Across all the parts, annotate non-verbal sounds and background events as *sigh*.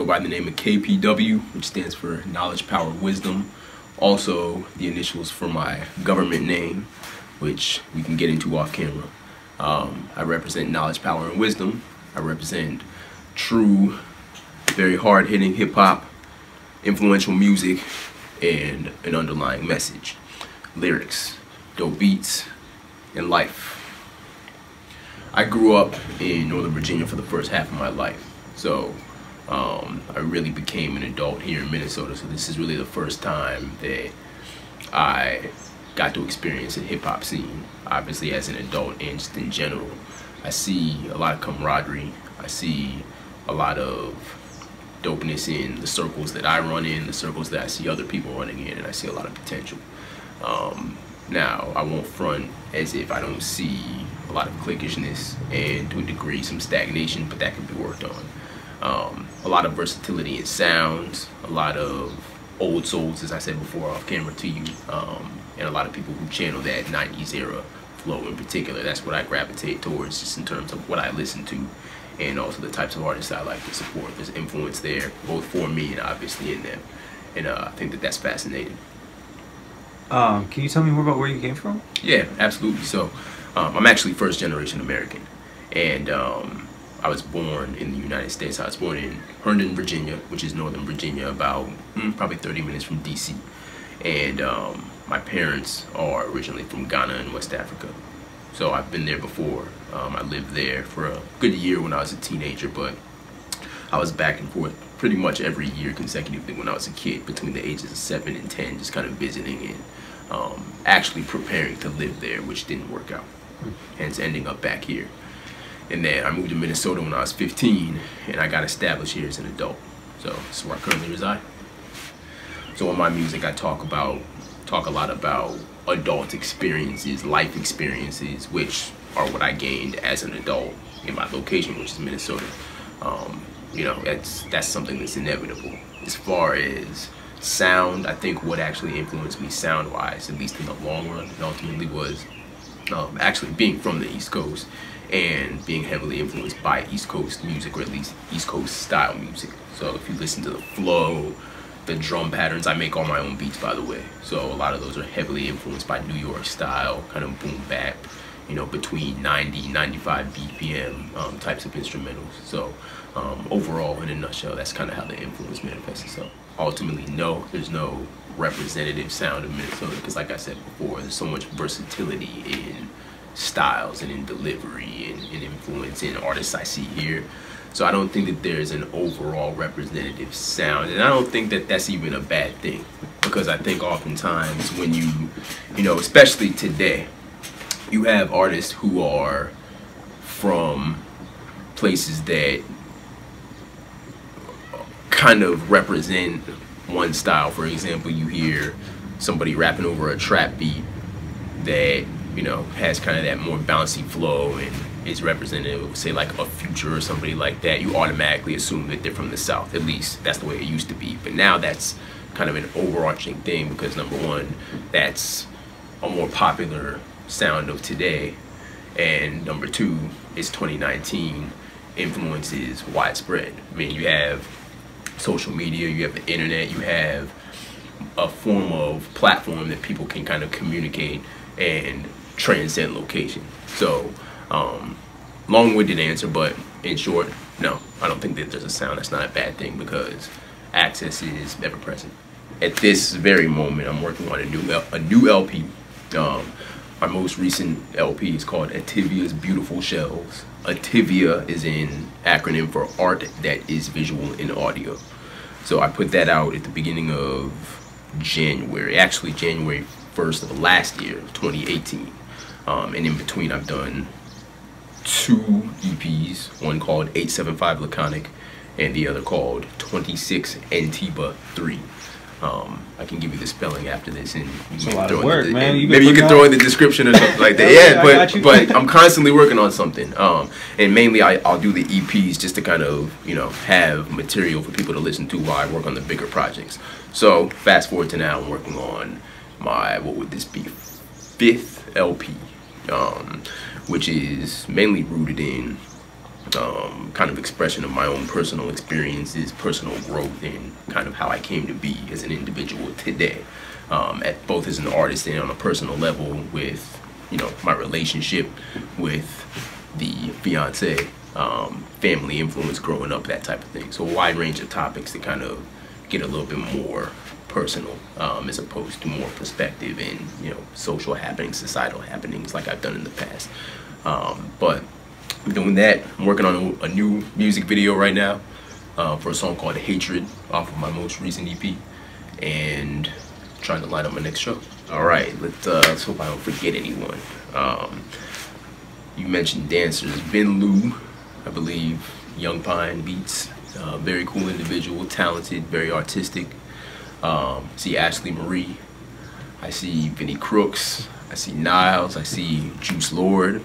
go by the name of KPW, which stands for Knowledge, Power, Wisdom. Also, the initials for my government name, which we can get into off camera. Um, I represent knowledge, power, and wisdom. I represent true, very hard hitting hip hop, influential music, and an underlying message. Lyrics, dope beats, and life. I grew up in Northern Virginia for the first half of my life. So um, I really became an adult here in Minnesota. So this is really the first time that I got to experience a hip hop scene. Obviously, as an adult and just in general, I see a lot of camaraderie. I see a lot of dopeness in the circles that I run in, the circles that I see other people running in, and I see a lot of potential. Um, now, I won't front as if I don't see a lot of cliquishness and to a degree some stagnation, but that can be worked on. Um, a lot of versatility in sounds, a lot of old souls, as I said before off camera to you, um, and a lot of people who channel that 90s era flow in particular. That's what I gravitate towards just in terms of what I listen to and also the types of artists I like to support. There's influence there, both for me and obviously in them. And uh, I think that that's fascinating. Um, can you tell me more about where you came from? Yeah, absolutely. So um, I'm actually first generation American. And um, I was born in the United States. I was born in Herndon, Virginia, which is Northern Virginia, about mm, probably 30 minutes from DC. And um, my parents are originally from Ghana in West Africa. So I've been there before. Um, I lived there for a good year when I was a teenager, but I was back and forth pretty much every year consecutively when I was a kid, between the ages of 7 and 10, just kind of visiting and um, actually preparing to live there, which didn't work out. Hence ending up back here. And then I moved to Minnesota when I was 15, and I got established here as an adult. So this is where I currently reside. So in my music, I talk about, talk a lot about adult experiences, life experiences, which are what I gained as an adult in my location, which is Minnesota. Um, you know, that's that's something that's inevitable. As far as sound, I think what actually influenced me sound-wise, at least in the long run, ultimately was um, actually being from the East Coast and being heavily influenced by East Coast music, or at least East Coast style music. So if you listen to the flow, the drum patterns, I make all my own beats, by the way. So a lot of those are heavily influenced by New York style, kind of boom bap, you know, between 90, 95 BPM um, types of instrumentals. So um, overall, in a nutshell, that's kind of how the influence manifests itself. Ultimately, no, there's no representative sound of Minnesota because, like I said before, there's so much versatility in styles and in delivery and, and influence in artists I see here. So I don't think that there's an overall representative sound, and I don't think that that's even a bad thing because I think oftentimes when you, you know, especially today, you have artists who are from places that kind of represent one style. For example, you hear somebody rapping over a trap beat that you know has kind of that more bouncy flow and is representative, of, say like a future or somebody like that. You automatically assume that they're from the South. At least that's the way it used to be. But now that's kind of an overarching thing because number one, that's a more popular sound of today, and number two, it's 2019. Influence is widespread. I mean, you have social media, you have the internet, you have a form of platform that people can kind of communicate and transcend location. So, um, long-winded answer, but in short, no, I don't think that there's a sound. That's not a bad thing because access is ever present. At this very moment, I'm working on a new a new LP. Um, my most recent LP is called Ativia's Beautiful Shells. Ativia is an acronym for art that is visual in audio. So I put that out at the beginning of January, actually January 1st of last year, 2018. Um, and in between, I've done two EPs, one called 875 Laconic and the other called 26 Antiba 3. Um, I can give you the spelling after this, and It's a lot of work, the, man. You maybe you can out- throw in the description or something like that. *laughs* Yeah, Yeah, I got you. but but I'm constantly working on something. Um, and mainly I, I'll do the EPs just to kind of you know have material for people to listen to while I work on the bigger projects. So fast forward to now, I'm working on my what would this be fifth LP, um, which is mainly rooted in um, kind of expression of my own personal experiences, personal growth, and kind of how I came to be as an individual today, um, at both as an artist and on a personal level with you know my relationship with the fiance, um, family influence growing up, that type of thing. So a wide range of topics to kind of get a little bit more personal um, as opposed to more perspective and you know social happenings, societal happenings like I've done in the past. Um, but I'm doing that. I'm working on a, a new music video right now uh, for a song called Hatred off of my most recent EP and trying to line up my next show. All right, let's, uh, let's hope I don't forget anyone. Um, you mentioned dancers. Ben Lou, I believe, Young Pine Beats, uh, very cool individual, talented, very artistic. Um, see Ashley Marie. I see Vinnie Crooks. I see Niles. I see Juice Lord.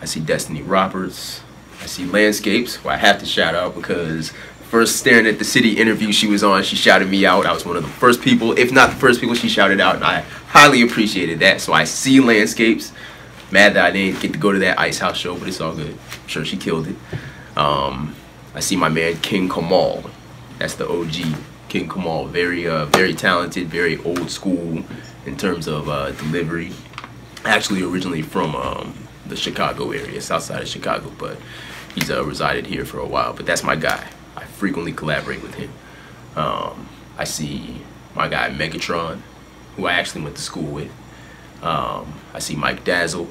I see Destiny Roberts. I see Landscapes, who I have to shout out because first staring at the city interview she was on, she shouted me out. I was one of the first people, if not the first people she shouted out, and I highly appreciated that. So I see Landscapes. Mad that I didn't get to go to that Icehouse show, but it's all good. I'm sure she killed it. Um, I see my man King Kamal. That's the OG King Kamal. Very, uh, very talented, very old school in terms of uh, delivery. Actually, originally from um, the Chicago area, south side of Chicago, but he's uh, resided here for a while. But that's my guy. I frequently collaborate with him. Um, I see my guy Megatron, who I actually went to school with. Um, I see Mike Dazzle,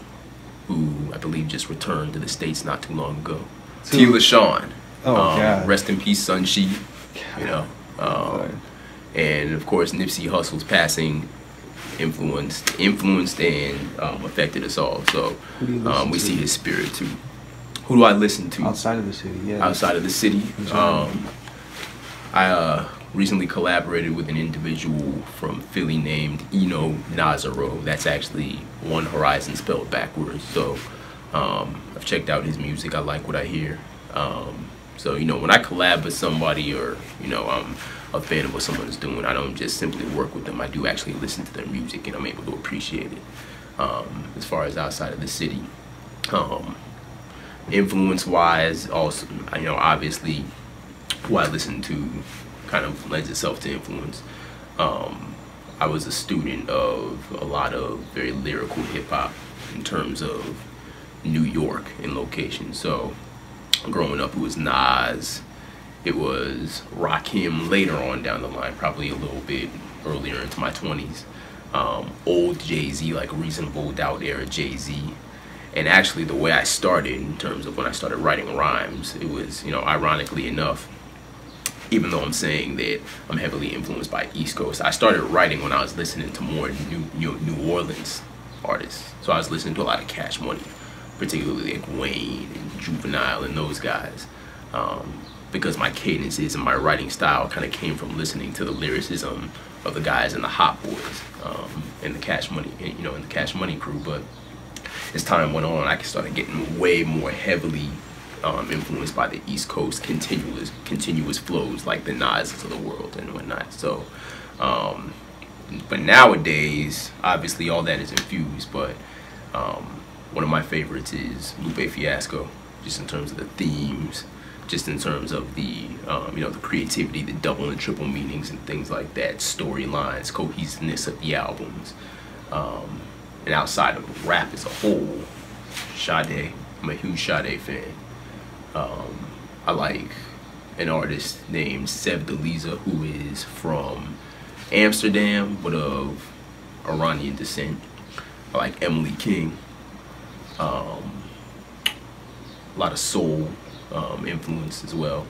who I believe just returned to the States not too long ago. Tila Sean. Oh, um, God. Rest in peace, Sun Shi. You know. Um, and of course, Nipsey Hussle's passing influenced, influenced and um, affected us all. So Who do you listen um, we to? see his spirit too. Who do I listen to? Outside of the city, yeah. outside of the city. Um, I uh, recently collaborated with an individual from Philly named Eno Nazaro. That's actually One Horizon spelled backwards. So um, I've checked out his music. I like what I hear. Um, so you know, when I collab with somebody, or you know, I'm a fan of what someone's doing, I don't just simply work with them. I do actually listen to their music, and I'm able to appreciate it. Um, as far as outside of the city. Um, influence wise also you know obviously who I listen to kind of lends itself to influence um, I was a student of a lot of very lyrical hip hop in terms of New York in location so growing up it was Nas it was Rakim later on down the line probably a little bit earlier into my 20s um, old Jay-Z like Reasonable Doubt era Jay-Z. And actually the way I started in terms of when I started writing rhymes, it was, you know, ironically enough, even though I'm saying that I'm heavily influenced by East Coast, I started writing when I was listening to more New New, New Orleans artists. So I was listening to a lot of Cash Money, particularly like Wayne and Juvenile and those guys. Um, because my cadences and my writing style kind of came from listening to the lyricism of the guys in the Hot Boys um, and the Cash Money, you know, in the Cash Money crew. But as time went on, I started getting way more heavily um, influenced by the East Coast continuous continuous flows like the Nas of the world and whatnot. So, um, but nowadays, obviously, all that is infused. But um, one of my favorites is Lupe Fiasco, just in terms of the themes, just in terms of the um, you know the creativity, the double and triple meanings and things like that, storylines, cohesiveness of the albums. Um, and outside of rap as a whole, Sade, I'm a huge Sade fan. Um, I like an artist named Sevdaliza who is from Amsterdam but of Iranian descent. I like Emily King. Um, a lot of soul um, influence as well.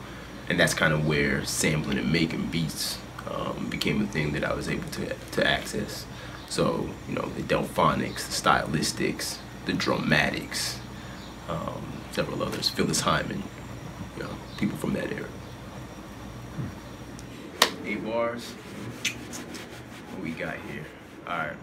And that's kind of where sampling and making beats um, became a thing that I was able to, to access. So, you know, the Delfonics, the Stylistics, the Dramatics, um, several others, Phyllis Hyman, you know, people from that era. Eight bars. What we got here? All right.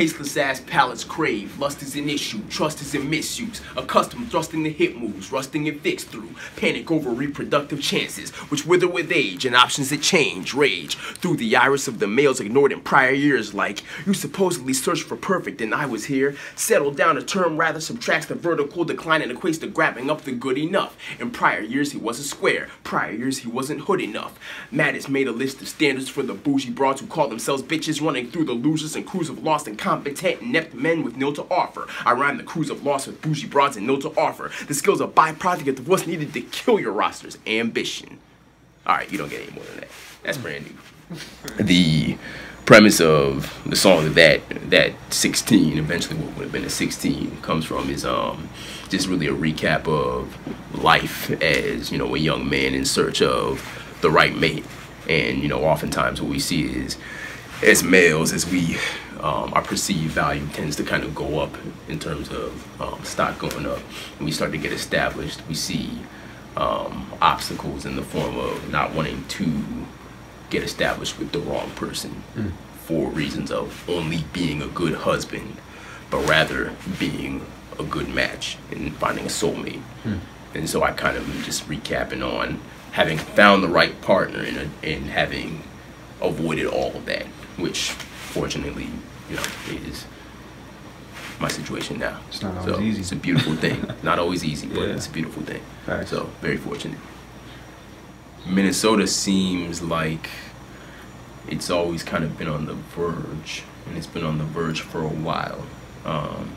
Tasteless ass palates crave. Lust is an issue, trust is in misuse. Accustomed thrusting the hip moves, rusting and fixed through. Panic over reproductive chances, which wither with age and options that change. Rage through the iris of the males ignored in prior years, like you supposedly searched for perfect and I was here. Settled down a term rather subtracts the vertical decline and equates to grabbing up the good enough. In prior years, he wasn't square. Prior years, he wasn't hood enough. Mattis made a list of standards for the bougie broads who call themselves bitches, running through the losers and crews of lost and competent, inept men with nil to offer. I rhyme the crews of loss with bougie broads and nil to offer. The skills are byproduct of what's needed to kill your rosters. Ambition. All right, you don't get any more than that. That's brand new. the premise of the song that that 16 eventually what would have been a 16 comes from is um just really a recap of life as you know a young man in search of the right mate and you know oftentimes what we see is as males as we um, our perceived value tends to kind of go up in terms of um, stock going up and we start to get established we see um, obstacles in the form of not wanting to get established with the wrong person mm. for reasons of only being a good husband, but rather being a good match and finding a soulmate. Mm. And so I kind of am just recapping on having found the right partner and, and having avoided all of that, which fortunately, you know, is my situation now. It's not always so easy. It's a beautiful thing. *laughs* not always easy, but yeah. it's a beautiful thing. So very fortunate. Minnesota seems like it's always kind of been on the verge, and it's been on the verge for a while. Um,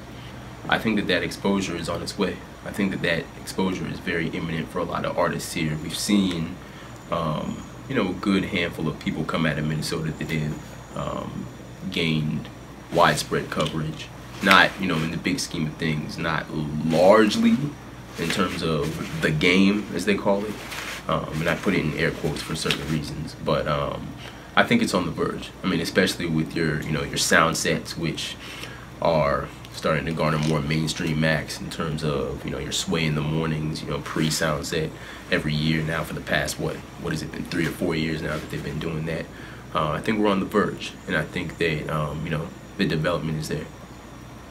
I think that that exposure is on its way. I think that that exposure is very imminent for a lot of artists here. We've seen, um, you know, a good handful of people come out of Minnesota that have um, gained widespread coverage. Not, you know, in the big scheme of things, not largely in terms of the game, as they call it. Um, and I put it in air quotes for certain reasons, but um, I think it's on the verge. I mean, especially with your, you know, your Soundsets, which are starting to garner more mainstream acts in terms of, you know, your sway in the mornings, you know, pre-Soundset every year now for the past, what, what has it been, three or four years now that they've been doing that. Uh, I think we're on the verge, and I think that, um, you know, the development is there,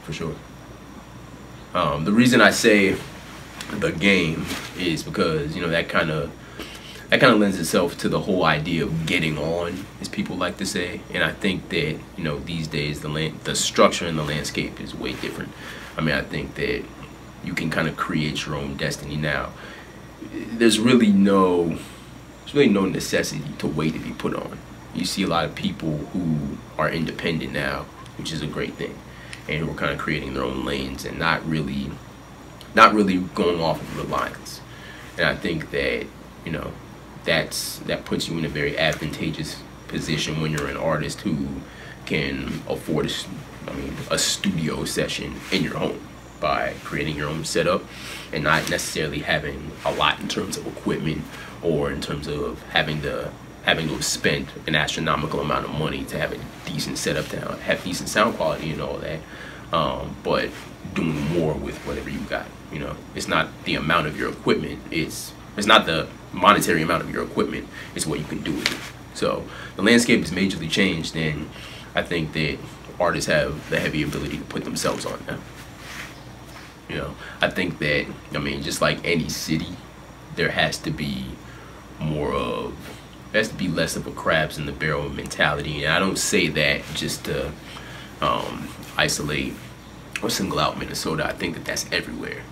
for sure. Um, the reason I say the game is because, you know, that kind of that kind of lends itself to the whole idea of getting on, as people like to say. And I think that you know these days the land, the structure in the landscape is way different. I mean, I think that you can kind of create your own destiny now. There's really no, there's really no necessity to wait to be put on. You see a lot of people who are independent now, which is a great thing, and who are kind of creating their own lanes and not really, not really going off of reliance. And I think that you know that's that puts you in a very advantageous position when you're an artist who can afford a, I mean a studio session in your home by creating your own setup and not necessarily having a lot in terms of equipment or in terms of having to having to spent an astronomical amount of money to have a decent setup to have decent sound quality and all that um, but doing more with whatever you got you know it's not the amount of your equipment it's it's not the monetary amount of your equipment, it's what you can do with it. So the landscape has majorly changed, and I think that artists have the heavy ability to put themselves on now. You know, I think that, I mean, just like any city, there has to be more of, has to be less of a crabs in the barrel mentality. And I don't say that just to um, isolate or single out Minnesota. I think that that's everywhere.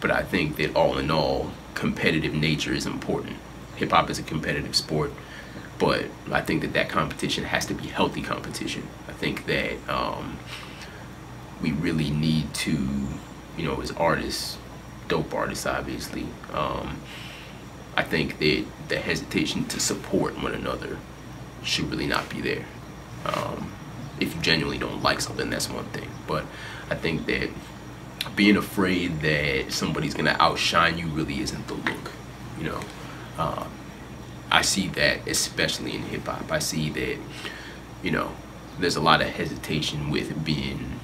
But I think that all in all, competitive nature is important. Hip hop is a competitive sport, but I think that that competition has to be healthy competition. I think that um, we really need to, you know, as artists, dope artists, obviously. Um, I think that the hesitation to support one another should really not be there. Um, if you genuinely don't like something, that's one thing. But I think that being afraid that somebody's gonna outshine you really isn't the look. You know, uh, I see that especially in hip hop. I see that you know there's a lot of hesitation with being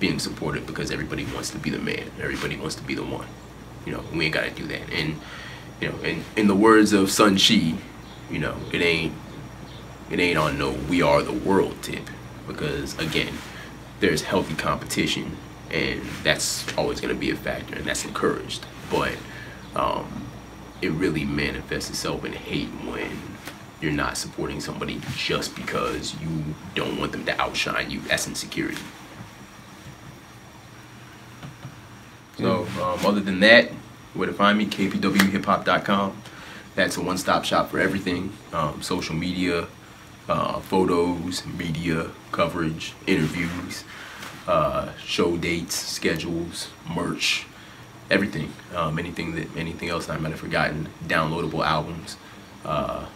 being supported because everybody wants to be the man. Everybody wants to be the one. You know, we ain't gotta do that. And you know, in in the words of Sun Chi, you know, it ain't it ain't on no we are the world tip because again there's healthy competition, and that's always going to be a factor, and that's encouraged. But um, it really manifests itself in hate when you're not supporting somebody just because you don't want them to outshine you. That's insecurity. So, um, other than that, where to find me? kpwhiphop.com. That's a one-stop shop for everything: um, social media, uh, photos, media coverage, interviews, uh, show dates, schedules, merch, everything. Um, anything that anything else I might have forgotten. Downloadable albums. Uh,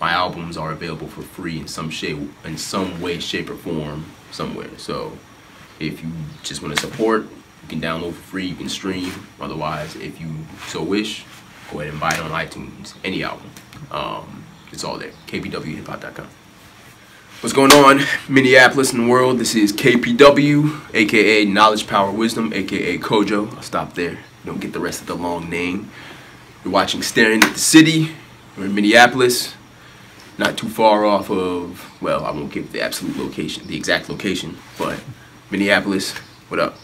my albums are available for free in some shape, in some way, shape, or form, somewhere. So, if you just want to support, you can download for free. You can stream. Otherwise, if you so wish, go ahead and buy it on iTunes. Any album. Um, it's all there. KPWHipHop.com. What's going on, Minneapolis and the world? This is KPW, aka Knowledge, Power, Wisdom, aka Kojo. I'll stop there. Don't get the rest of the long name. You're watching Starin' at the City. We're in Minneapolis, not too far off of, well, I won't give the absolute location, the exact location, but Minneapolis, what up?